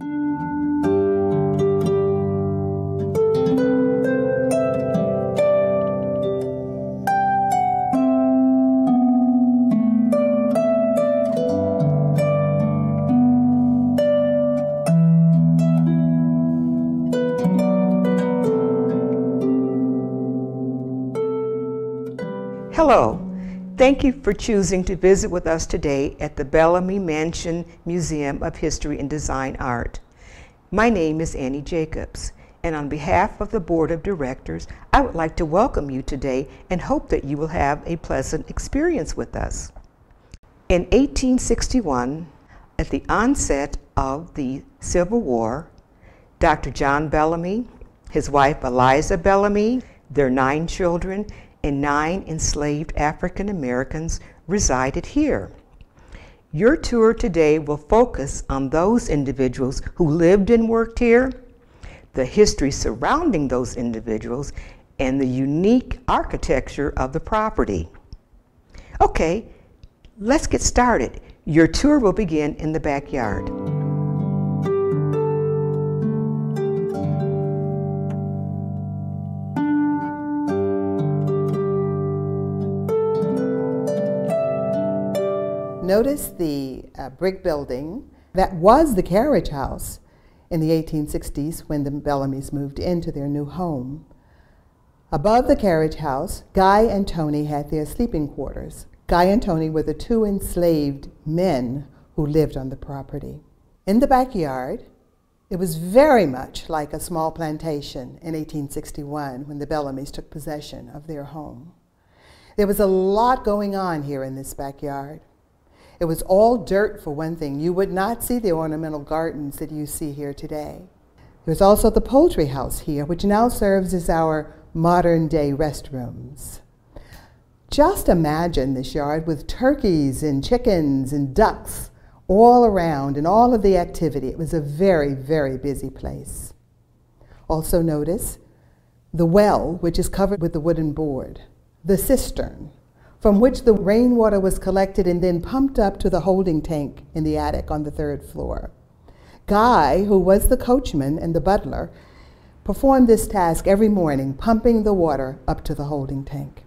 Thank you. Thank you for choosing to visit with us today at the Bellamy Mansion Museum of History and Design Art. My name is Annie Jacobs, and on behalf of the Board of Directors, I would like to welcome you today and hope that you will have a pleasant experience with us. In 1861, at the onset of the Civil War, Dr. John Bellamy, his wife Eliza Bellamy, their nine children, and nine enslaved African Americans resided here. Your tour today will focus on those individuals who lived and worked here, the history surrounding those individuals, and the unique architecture of the property. Okay, let's get started. Your tour will begin in the backyard. Notice the uh, brick building that was the carriage house in the 1860s when the Bellamys moved into their new home. Above the carriage house, Guy and Tony had their sleeping quarters. Guy and Tony were the two enslaved men who lived on the property. In the backyard, it was very much like a small plantation in 1861 when the Bellamys took possession of their home. There was a lot going on here in this backyard. It was all dirt for one thing. You would not see the ornamental gardens that you see here today. There was also the poultry house here, which now serves as our modern day restrooms. Just imagine this yard with turkeys and chickens and ducks all around and all of the activity. It was a very, very busy place. Also notice the well, which is covered with the wooden board, the cistern, from which the rainwater was collected and then pumped up to the holding tank in the attic on the third floor. Guy, who was the coachman and the butler, performed this task every morning, pumping the water up to the holding tank.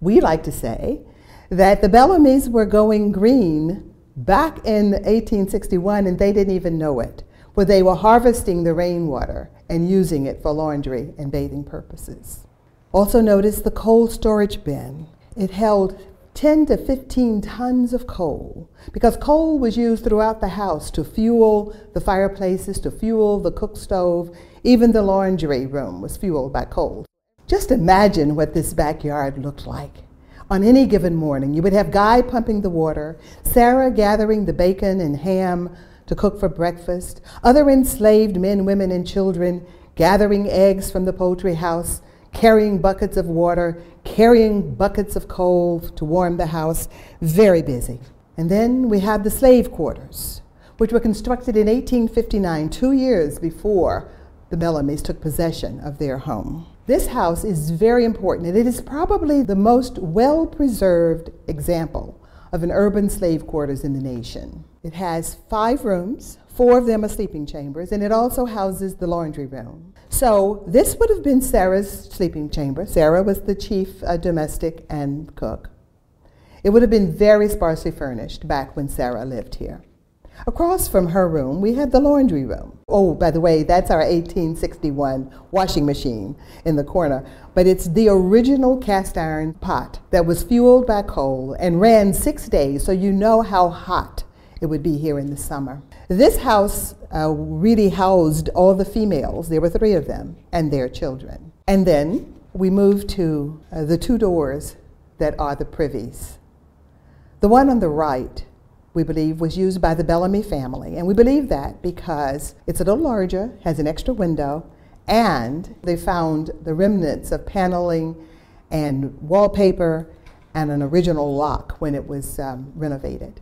We like to say that the Bellamys were going green back in 1861 and they didn't even know it, for they were harvesting the rainwater and using it for laundry and bathing purposes. Also notice the coal storage bin it held 10 to 15 tons of coal because coal was used throughout the house to fuel the fireplaces, to fuel the cook stove. Even the laundry room was fueled by coal. Just imagine what this backyard looked like. On any given morning, you would have Guy pumping the water, Sarah gathering the bacon and ham to cook for breakfast, other enslaved men, women, and children gathering eggs from the poultry house, carrying buckets of water, carrying buckets of coal to warm the house, very busy. And then we have the slave quarters, which were constructed in 1859, two years before the Bellamys took possession of their home. This house is very important, and it is probably the most well preserved example of an urban slave quarters in the nation. It has five rooms, four of them are sleeping chambers, and it also houses the laundry room. So this would have been Sarah's sleeping chamber. Sarah was the chief uh, domestic and cook. It would have been very sparsely furnished back when Sarah lived here. Across from her room, we had the laundry room. Oh, by the way, that's our 1861 washing machine in the corner. But it's the original cast iron pot that was fueled by coal and ran six days, so you know how hot it would be here in the summer. This house uh, really housed all the females, there were three of them, and their children. And then we moved to uh, the two doors that are the privies. The one on the right, we believe, was used by the Bellamy family. And we believe that because it's a little larger, has an extra window, and they found the remnants of paneling and wallpaper and an original lock when it was um, renovated.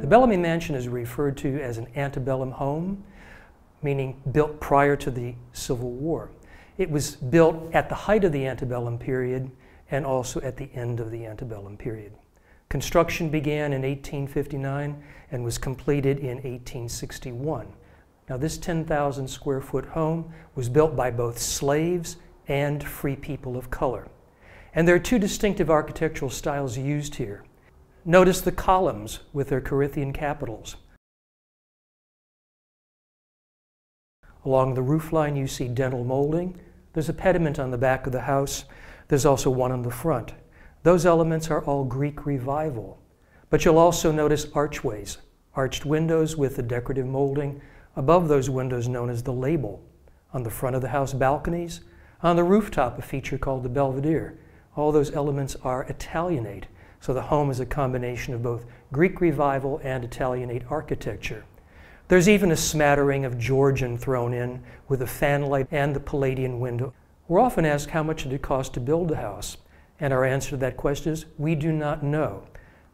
The Bellamy Mansion is referred to as an antebellum home, meaning built prior to the Civil War. It was built at the height of the antebellum period and also at the end of the antebellum period. Construction began in 1859 and was completed in 1861. Now this 10,000 square foot home was built by both slaves and free people of color. And there are two distinctive architectural styles used here. Notice the columns with their Corinthian capitals. Along the roofline, you see dentil molding. There's a pediment on the back of the house. There's also one on the front. Those elements are all Greek revival. But you'll also notice archways, arched windows with the decorative molding. Above those windows, known as the label. On the front of the house, balconies. On the rooftop, a feature called the belvedere. All those elements are Italianate. So the home is a combination of both Greek revival and Italianate architecture. There's even a smattering of Georgian thrown in with the fanlight and the Palladian window. We're often asked how much did it cost to build a house? And our answer to that question is we do not know.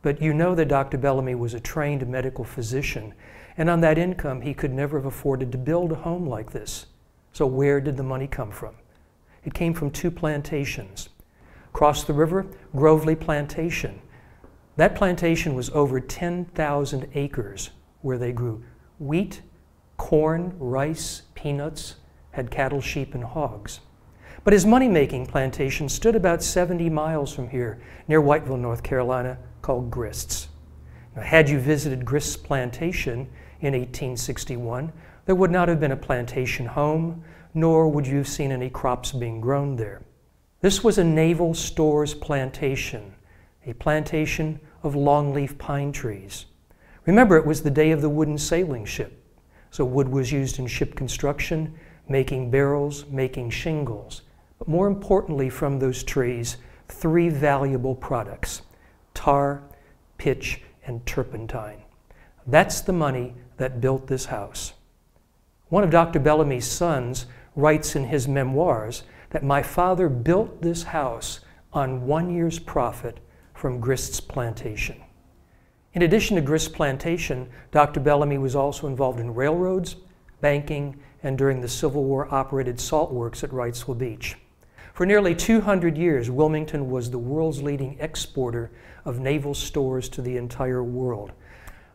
But you know that Dr. Bellamy was a trained medical physician, and on that income, he could never have afforded to build a home like this. So, where did the money come from? It came from two plantations. Across the river, Grovely Plantation. That plantation was over 10,000 acres where they grew wheat, corn, rice, peanuts, had cattle, sheep, and hogs. But his money making plantation stood about 70 miles from here, near Whiteville, North Carolina, called Grist's. Now, had you visited Grist's plantation in 1861, there would not have been a plantation home, nor would you have seen any crops being grown there. This was a naval stores plantation, a plantation of longleaf pine trees. Remember, it was the day of the wooden sailing ship. So wood was used in ship construction, making barrels, making shingles. But more importantly, from those trees, three valuable products tar, pitch, and turpentine. That's the money that built this house. One of Dr. Bellamy's sons writes in his memoirs that my father built this house on one year's profit from Grist's plantation. In addition to Grist Plantation, Dr. Bellamy was also involved in railroads, banking, and during the Civil War operated salt works at Wrightsville Beach. For nearly 200 years, Wilmington was the world's leading exporter of naval stores to the entire world.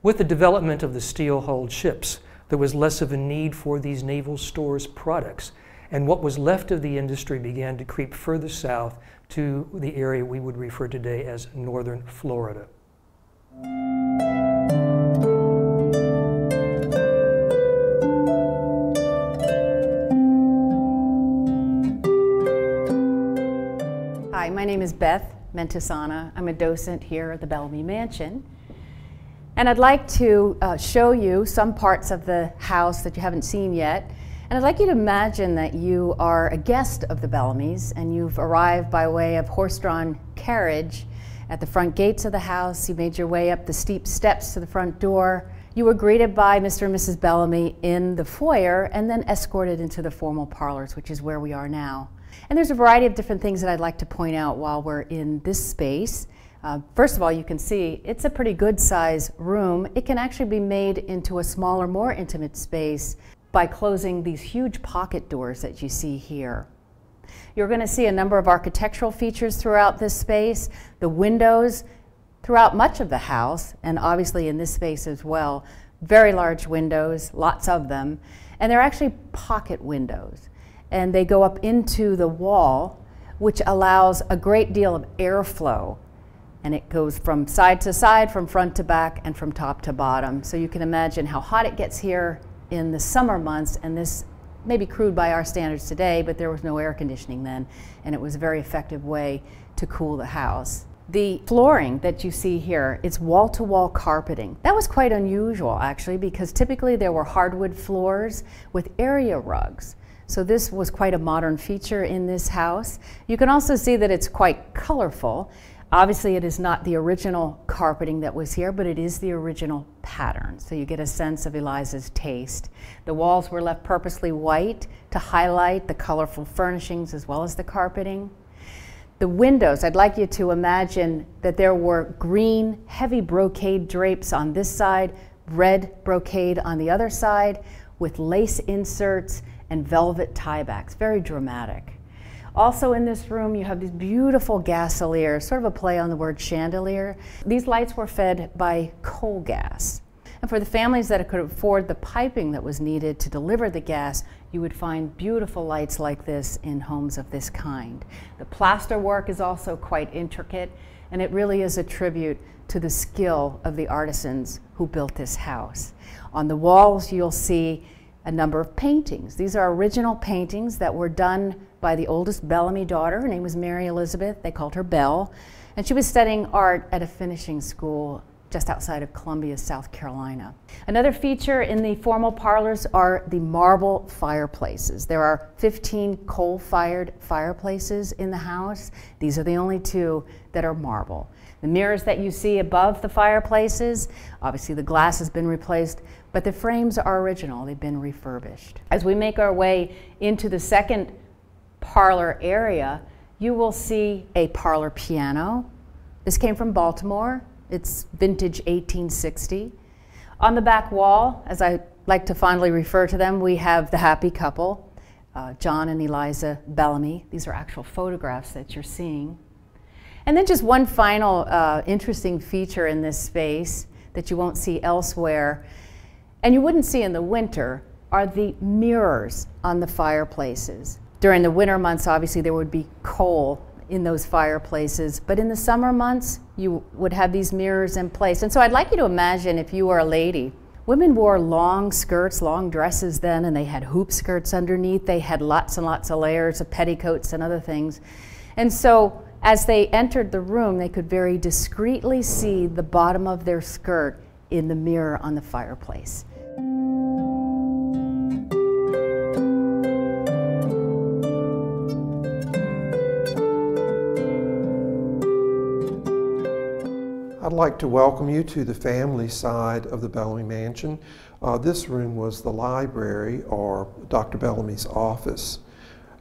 With the development of the steel-hulled ships, there was less of a need for these naval stores products, and what was left of the industry began to creep further south to the area we would refer today as northern Florida. Hi, my name is Beth Mentisana. I'm a docent here at the Bellamy Mansion. And I'd like to uh, show you some parts of the house that you haven't seen yet. And I'd like you to imagine that you are a guest of the Bellamys and you've arrived by way of horse-drawn carriage at the front gates of the house. You made your way up the steep steps to the front door. You were greeted by Mr. and Mrs. Bellamy in the foyer and then escorted into the formal parlors, which is where we are now. And there's a variety of different things that I'd like to point out while we're in this space. Uh, first of all, you can see it's a pretty good size room. It can actually be made into a smaller, more intimate space by closing these huge pocket doors that you see here. You're going to see a number of architectural features throughout this space. The windows throughout much of the house, and obviously in this space as well, very large windows, lots of them, and they're actually pocket windows. And they go up into the wall, which allows a great deal of airflow. And it goes from side to side, from front to back, and from top to bottom. So you can imagine how hot it gets here in the summer months, and this maybe crude by our standards today, but there was no air conditioning then, and it was a very effective way to cool the house. The flooring that you see here, it's wall-to-wall -wall carpeting. That was quite unusual actually because typically there were hardwood floors with area rugs. So this was quite a modern feature in this house. You can also see that it's quite colorful Obviously, it is not the original carpeting that was here, but it is the original pattern. So you get a sense of Eliza's taste. The walls were left purposely white to highlight the colorful furnishings as well as the carpeting. The windows, I'd like you to imagine that there were green, heavy brocade drapes on this side, red brocade on the other side, with lace inserts and velvet tiebacks. Very dramatic. Also in this room, you have these beautiful gasoliers, sort of a play on the word chandelier. These lights were fed by coal gas. And for the families that could afford the piping that was needed to deliver the gas, you would find beautiful lights like this in homes of this kind. The plaster work is also quite intricate, and it really is a tribute to the skill of the artisans who built this house. On the walls, you'll see a number of paintings. These are original paintings that were done by the oldest Bellamy daughter. Her name was Mary Elizabeth. They called her Belle. And she was studying art at a finishing school just outside of Columbia, South Carolina. Another feature in the formal parlors are the marble fireplaces. There are 15 coal-fired fireplaces in the house. These are the only two that are marble. The mirrors that you see above the fireplaces, obviously the glass has been replaced, but the frames are original, they've been refurbished. As we make our way into the second parlor area, you will see a parlor piano. This came from Baltimore. It's vintage 1860. On the back wall, as I like to fondly refer to them, we have the happy couple, uh, John and Eliza Bellamy. These are actual photographs that you're seeing. And then just one final uh, interesting feature in this space that you won't see elsewhere and you wouldn't see in the winter are the mirrors on the fireplaces. During the winter months, obviously, there would be coal in those fireplaces, but in the summer months, you would have these mirrors in place. And so I'd like you to imagine if you were a lady. Women wore long skirts, long dresses then, and they had hoop skirts underneath. They had lots and lots of layers of petticoats and other things. And so as they entered the room, they could very discreetly see the bottom of their skirt in the mirror on the fireplace. I'd like to welcome you to the family side of the Bellamy Mansion. Uh, this room was the library or Dr. Bellamy's office.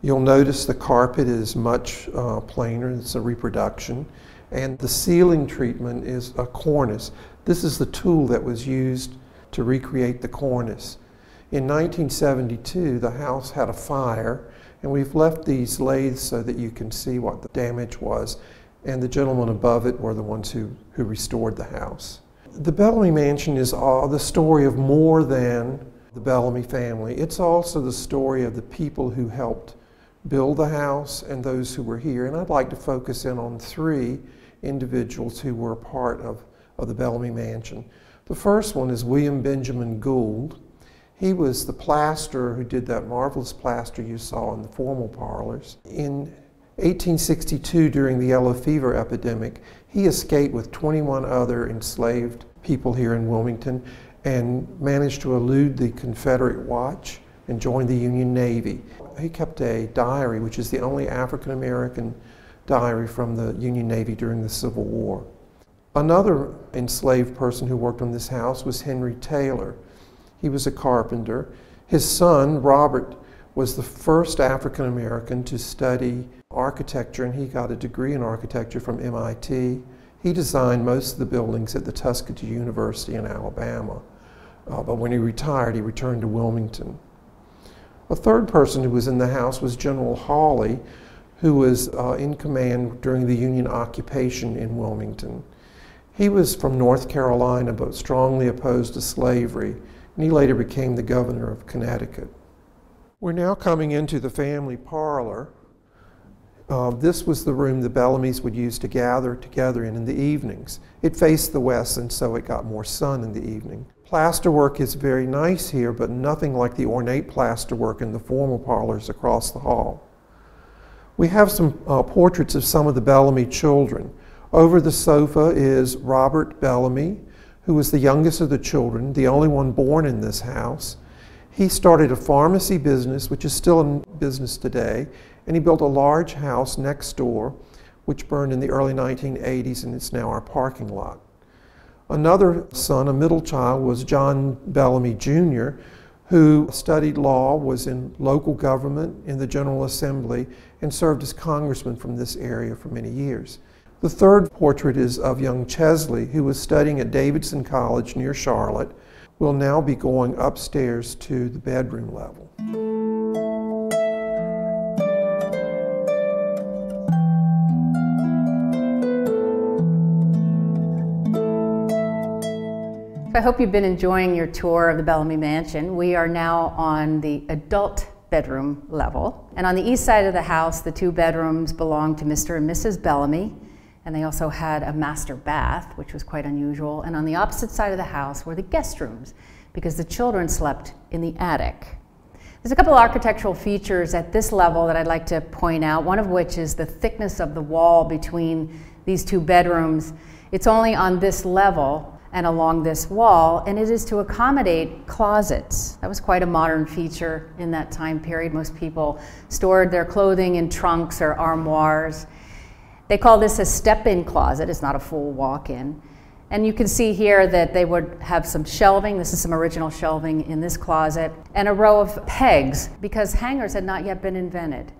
You'll notice the carpet is much uh, plainer, it's a reproduction, and the ceiling treatment is a cornice. This is the tool that was used to recreate the cornice. In 1972, the house had a fire, and we've left these lathes so that you can see what the damage was. And the gentlemen above it were the ones who, who restored the house. The Bellamy Mansion is all the story of more than the Bellamy family. It's also the story of the people who helped build the house and those who were here. And I'd like to focus in on three individuals who were a part of, of the Bellamy Mansion. The first one is William Benjamin Gould. He was the plasterer who did that marvelous plaster you saw in the formal parlors. In 1862, during the yellow fever epidemic, he escaped with 21 other enslaved people here in Wilmington and managed to elude the Confederate watch and join the Union Navy. He kept a diary, which is the only African American diary from the Union Navy during the Civil War. Another enslaved person who worked on this house was Henry Taylor. He was a carpenter. His son, Robert, was the first African American to study architecture, and he got a degree in architecture from MIT. He designed most of the buildings at the Tuskegee University in Alabama. Uh, but when he retired, he returned to Wilmington. A third person who was in the house was General Hawley, who was uh, in command during the Union occupation in Wilmington. He was from North Carolina, but strongly opposed to slavery, and he later became the governor of Connecticut. We're now coming into the family parlor. Uh, this was the room the Bellamys would use to gather together in in the evenings. It faced the west, and so it got more sun in the evening. Plasterwork is very nice here, but nothing like the ornate plasterwork in the formal parlors across the hall. We have some uh, portraits of some of the Bellamy children. Over the sofa is Robert Bellamy, who was the youngest of the children, the only one born in this house. He started a pharmacy business, which is still in business today, and he built a large house next door, which burned in the early 1980s, and it's now our parking lot. Another son, a middle child, was John Bellamy Jr., who studied law, was in local government in the General Assembly, and served as congressman from this area for many years. The third portrait is of young Chesley, who was studying at Davidson College near Charlotte, will now be going upstairs to the bedroom level. I hope you've been enjoying your tour of the Bellamy Mansion. We are now on the adult bedroom level. And on the east side of the house, the two bedrooms belong to Mr. and Mrs. Bellamy, and they also had a master bath, which was quite unusual. And on the opposite side of the house were the guest rooms, because the children slept in the attic. There's a couple architectural features at this level that I'd like to point out, one of which is the thickness of the wall between these two bedrooms. It's only on this level and along this wall, and it is to accommodate closets. That was quite a modern feature in that time period. Most people stored their clothing in trunks or armoires. They call this a step-in closet. It's not a full walk-in. And you can see here that they would have some shelving. This is some original shelving in this closet and a row of pegs because hangers had not yet been invented.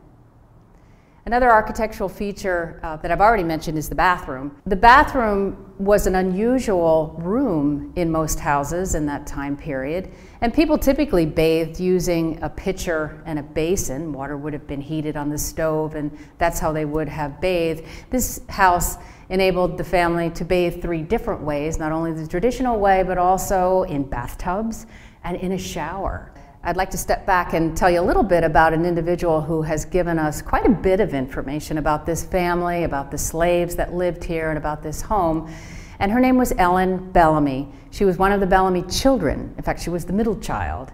Another architectural feature uh, that I've already mentioned is the bathroom. The bathroom was an unusual room in most houses in that time period, and people typically bathed using a pitcher and a basin. Water would have been heated on the stove, and that's how they would have bathed. This house enabled the family to bathe three different ways, not only the traditional way, but also in bathtubs and in a shower. I'd like to step back and tell you a little bit about an individual who has given us quite a bit of information about this family, about the slaves that lived here, and about this home. And her name was Ellen Bellamy. She was one of the Bellamy children. In fact, she was the middle child.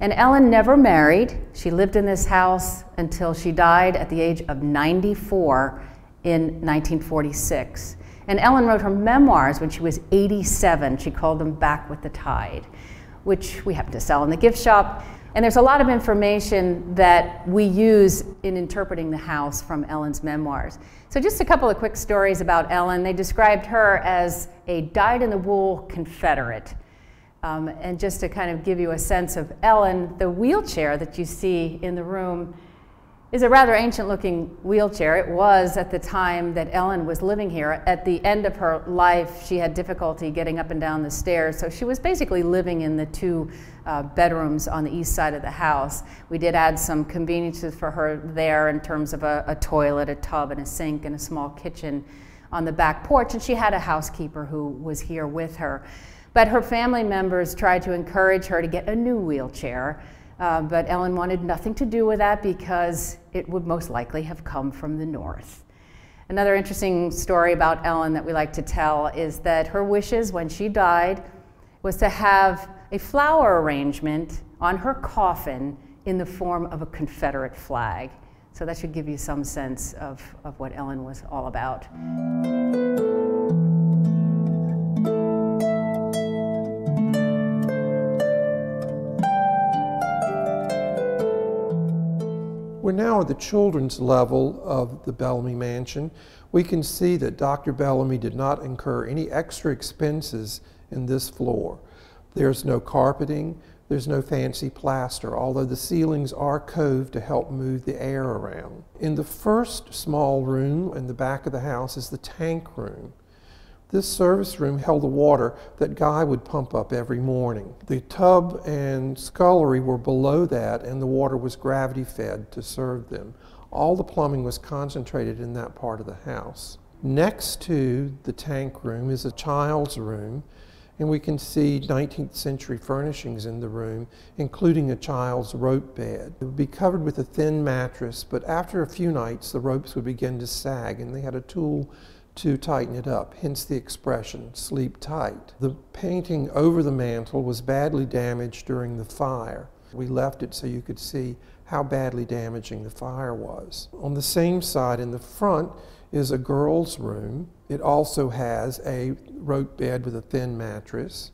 And Ellen never married. She lived in this house until she died at the age of 94 in 1946. And Ellen wrote her memoirs when she was 87. She called them Back with the Tide which we happen to sell in the gift shop. And there's a lot of information that we use in interpreting the house from Ellen's memoirs. So just a couple of quick stories about Ellen. They described her as a dyed-in-the-wool Confederate. Um, and just to kind of give you a sense of Ellen, the wheelchair that you see in the room is a rather ancient looking wheelchair. It was at the time that Ellen was living here. At the end of her life, she had difficulty getting up and down the stairs, so she was basically living in the two uh, bedrooms on the east side of the house. We did add some conveniences for her there in terms of a, a toilet, a tub, and a sink, and a small kitchen on the back porch, and she had a housekeeper who was here with her. But her family members tried to encourage her to get a new wheelchair. Uh, but Ellen wanted nothing to do with that because it would most likely have come from the north. Another interesting story about Ellen that we like to tell is that her wishes when she died was to have a flower arrangement on her coffin in the form of a Confederate flag. So that should give you some sense of, of what Ellen was all about. We're now at the children's level of the Bellamy Mansion. We can see that Dr. Bellamy did not incur any extra expenses in this floor. There's no carpeting, there's no fancy plaster, although the ceilings are coved to help move the air around. In the first small room in the back of the house is the tank room. This service room held the water that Guy would pump up every morning. The tub and scullery were below that, and the water was gravity fed to serve them. All the plumbing was concentrated in that part of the house. Next to the tank room is a child's room, and we can see 19th century furnishings in the room, including a child's rope bed. It would be covered with a thin mattress, but after a few nights, the ropes would begin to sag, and they had a tool to tighten it up, hence the expression, sleep tight. The painting over the mantel was badly damaged during the fire. We left it so you could see how badly damaging the fire was. On the same side in the front is a girl's room. It also has a rope bed with a thin mattress,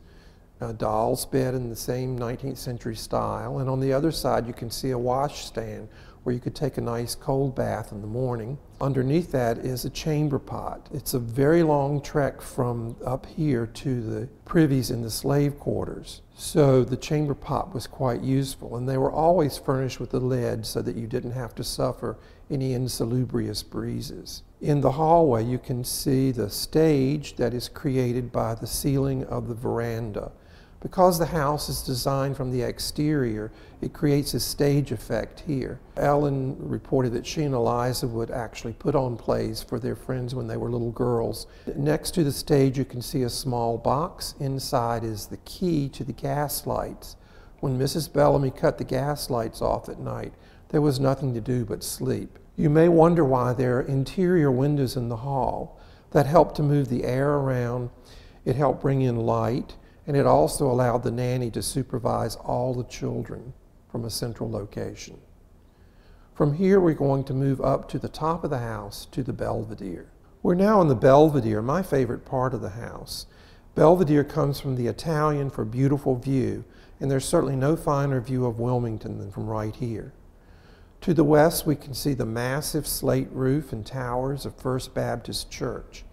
a doll's bed in the same 19th century style, and on the other side you can see a washstand where you could take a nice cold bath in the morning. Underneath that is a chamber pot. It's a very long trek from up here to the privies in the slave quarters. So the chamber pot was quite useful, and they were always furnished with a lid so that you didn't have to suffer any insalubrious breezes. In the hallway, you can see the stage that is created by the ceiling of the veranda. Because the house is designed from the exterior, it creates a stage effect here. Ellen reported that she and Eliza would actually put on plays for their friends when they were little girls. Next to the stage, you can see a small box. Inside is the key to the gas lights. When Mrs. Bellamy cut the gas lights off at night, there was nothing to do but sleep. You may wonder why there are interior windows in the hall that help to move the air around. It helped bring in light, and it also allowed the nanny to supervise all the children from a central location. From here, we're going to move up to the top of the house to the Belvedere. We're now in the Belvedere, my favorite part of the house. Belvedere comes from the Italian for beautiful view, and there's certainly no finer view of Wilmington than from right here. To the west, we can see the massive slate roof and towers of First Baptist Church.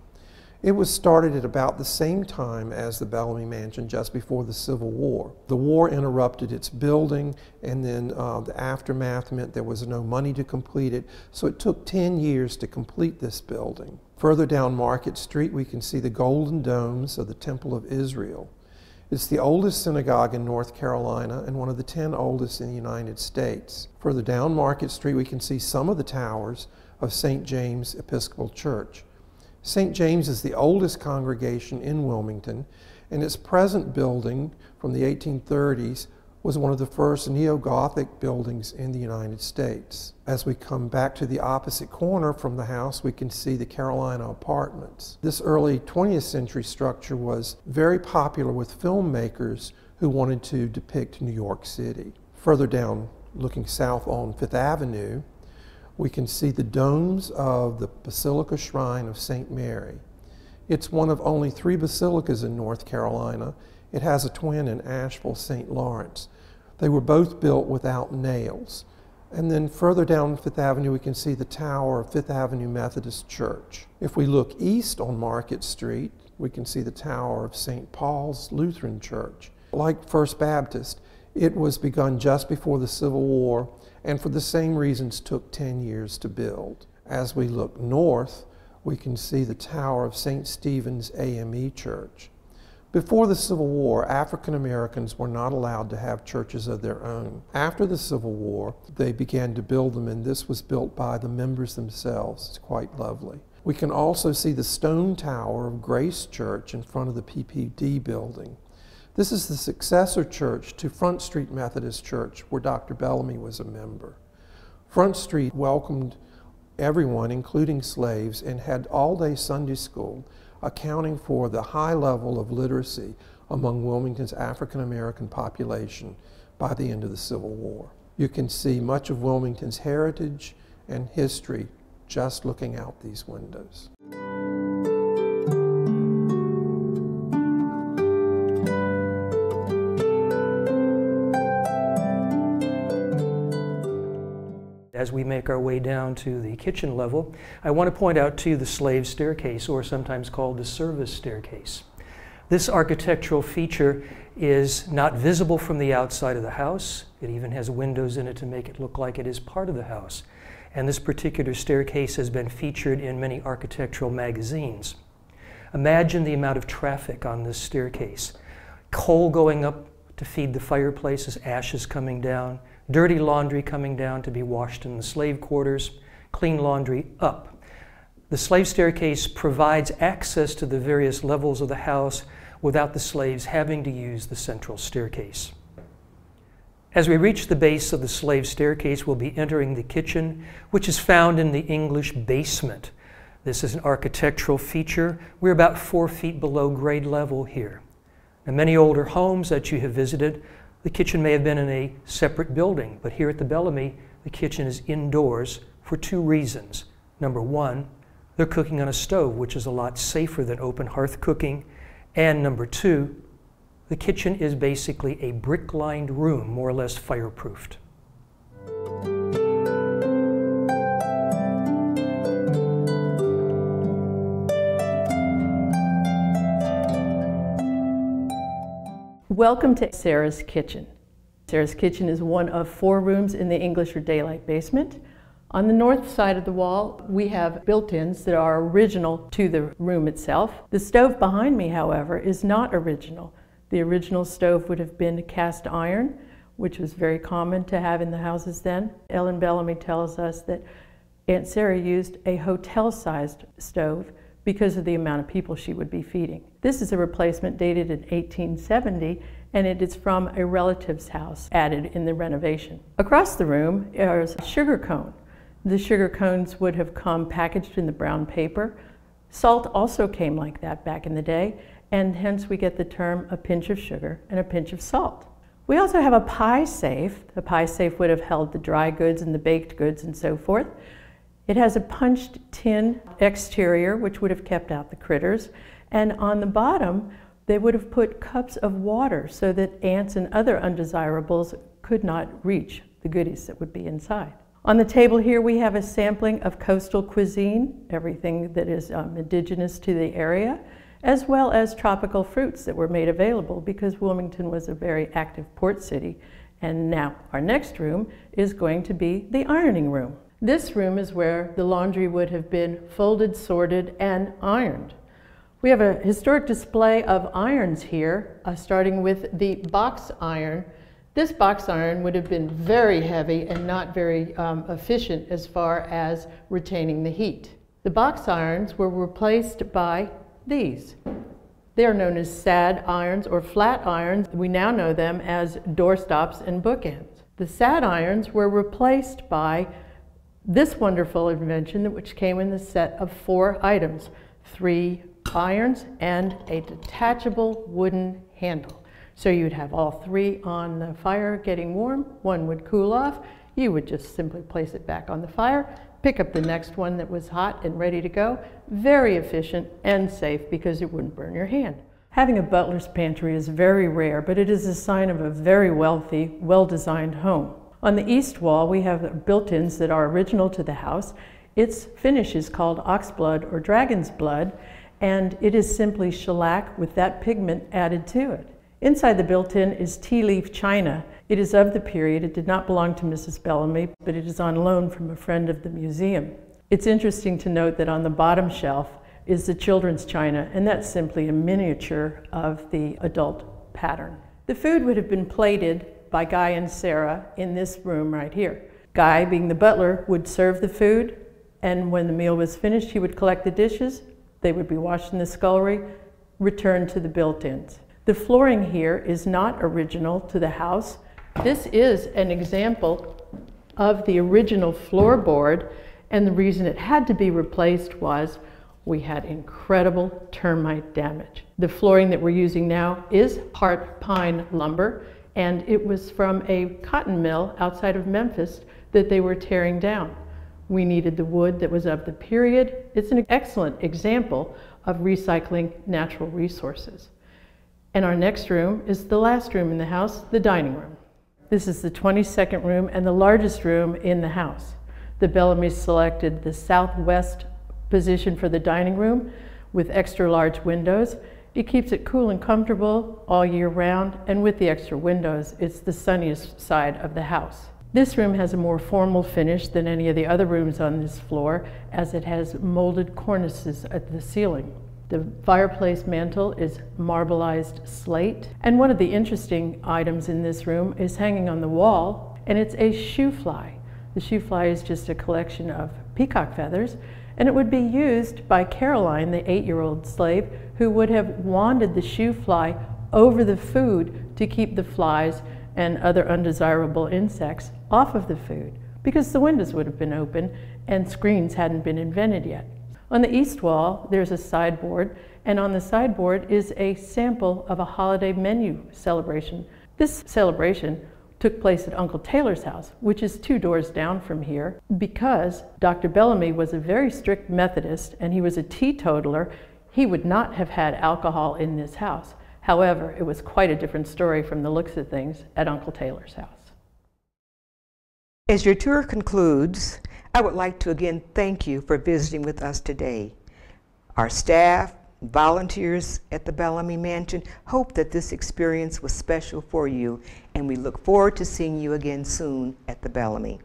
It was started at about the same time as the Bellamy Mansion, just before the Civil War. The war interrupted its building, and then uh, the aftermath meant there was no money to complete it, so it took 10 years to complete this building. Further down Market Street, we can see the golden domes of the Temple of Israel. It's the oldest synagogue in North Carolina and one of the 10 oldest in the United States. Further down Market Street, we can see some of the towers of St. James Episcopal Church. St. James is the oldest congregation in Wilmington, and its present building from the 1830s was one of the first neo-Gothic buildings in the United States. As we come back to the opposite corner from the house, we can see the Carolina Apartments. This early 20th century structure was very popular with filmmakers who wanted to depict New York City. Further down, looking south on Fifth Avenue, we can see the domes of the Basilica Shrine of St. Mary. It's one of only three basilicas in North Carolina it has a twin in Asheville, St. Lawrence. They were both built without nails. And then further down Fifth Avenue, we can see the tower of Fifth Avenue Methodist Church. If we look east on Market Street, we can see the tower of St. Paul's Lutheran Church. Like First Baptist, it was begun just before the Civil War and for the same reasons took 10 years to build. As we look north, we can see the tower of St. Stephen's AME Church. Before the Civil War, African Americans were not allowed to have churches of their own. After the Civil War, they began to build them, and this was built by the members themselves. It's quite lovely. We can also see the stone tower of Grace Church in front of the PPD building. This is the successor church to Front Street Methodist Church, where Dr. Bellamy was a member. Front Street welcomed everyone, including slaves, and had all day Sunday school accounting for the high level of literacy among Wilmington's African American population by the end of the Civil War. You can see much of Wilmington's heritage and history just looking out these windows. As we make our way down to the kitchen level, I want to point out to you the slave staircase, or sometimes called the service staircase. This architectural feature is not visible from the outside of the house. It even has windows in it to make it look like it is part of the house. And this particular staircase has been featured in many architectural magazines. Imagine the amount of traffic on this staircase. Coal going up to feed the fireplaces, ashes coming down, dirty laundry coming down to be washed in the slave quarters, clean laundry up. The slave staircase provides access to the various levels of the house without the slaves having to use the central staircase. As we reach the base of the slave staircase, we'll be entering the kitchen, which is found in the English basement. This is an architectural feature. We're about four feet below grade level here. In many older homes that you have visited, the kitchen may have been in a separate building, but here at the Bellamy, the kitchen is indoors for two reasons. Number one, they're cooking on a stove, which is a lot safer than open hearth cooking. And number two, the kitchen is basically a brick lined room, more or less fireproofed. Welcome to Sarah's Kitchen. Sarah's Kitchen is one of four rooms in the English or daylight basement. On the north side of the wall, we have built-ins that are original to the room itself. The stove behind me, however, is not original. The original stove would have been cast iron, which was very common to have in the houses then. Ellen Bellamy tells us that Aunt Sarah used a hotel-sized stove because of the amount of people she would be feeding. This is a replacement dated in 1870 and it is from a relative's house added in the renovation. Across the room is a sugar cone. The sugar cones would have come packaged in the brown paper. Salt also came like that back in the day, and hence we get the term a pinch of sugar and a pinch of salt. We also have a pie safe. The pie safe would have held the dry goods and the baked goods and so forth. It has a punched tin exterior, which would have kept out the critters. And on the bottom, they would have put cups of water so that ants and other undesirables could not reach the goodies that would be inside. On the table here, we have a sampling of coastal cuisine, everything that is um, indigenous to the area, as well as tropical fruits that were made available because Wilmington was a very active port city. And now our next room is going to be the ironing room. This room is where the laundry would have been folded, sorted, and ironed. We have a historic display of irons here, uh, starting with the box iron. This box iron would have been very heavy and not very um, efficient as far as retaining the heat. The box irons were replaced by these. They are known as sad irons or flat irons. We now know them as doorstops and bookends. The sad irons were replaced by this wonderful invention, which came in the set of four items, three irons and a detachable wooden handle. So you'd have all three on the fire getting warm, one would cool off, you would just simply place it back on the fire, pick up the next one that was hot and ready to go. Very efficient and safe because it wouldn't burn your hand. Having a butler's pantry is very rare, but it is a sign of a very wealthy, well-designed home. On the east wall, we have built-ins that are original to the house. Its finish is called oxblood or dragon's blood, and it is simply shellac with that pigment added to it. Inside the built-in is tea leaf china. It is of the period. It did not belong to Mrs. Bellamy, but it is on loan from a friend of the museum. It's interesting to note that on the bottom shelf is the children's china, and that's simply a miniature of the adult pattern. The food would have been plated by Guy and Sarah in this room right here. Guy, being the butler, would serve the food, and when the meal was finished, he would collect the dishes, they would be washed in the scullery, returned to the built-ins. The flooring here is not original to the house. This is an example of the original floorboard, and the reason it had to be replaced was we had incredible termite damage. The flooring that we're using now is heart pine lumber, and it was from a cotton mill outside of Memphis that they were tearing down. We needed the wood that was of the period. It's an excellent example of recycling natural resources. And our next room is the last room in the house, the dining room. This is the 22nd room and the largest room in the house. The Bellamy's selected the southwest position for the dining room with extra large windows it keeps it cool and comfortable all year round, and with the extra windows, it's the sunniest side of the house. This room has a more formal finish than any of the other rooms on this floor, as it has molded cornices at the ceiling. The fireplace mantel is marbleized slate, and one of the interesting items in this room is hanging on the wall, and it's a shoo fly. The shoo fly is just a collection of peacock feathers, and it would be used by Caroline, the eight-year-old slave, who would have wanded the shoo fly over the food to keep the flies and other undesirable insects off of the food because the windows would have been open and screens hadn't been invented yet. On the east wall, there's a sideboard, and on the sideboard is a sample of a holiday menu celebration. This celebration took place at Uncle Taylor's house, which is two doors down from here, because Dr. Bellamy was a very strict Methodist and he was a teetotaler. He would not have had alcohol in this house. However, it was quite a different story from the looks of things at Uncle Taylor's house. As your tour concludes, I would like to again thank you for visiting with us today. Our staff, volunteers at the Bellamy Mansion hope that this experience was special for you, and we look forward to seeing you again soon at the Bellamy.